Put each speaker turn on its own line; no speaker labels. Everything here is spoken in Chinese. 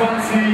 双击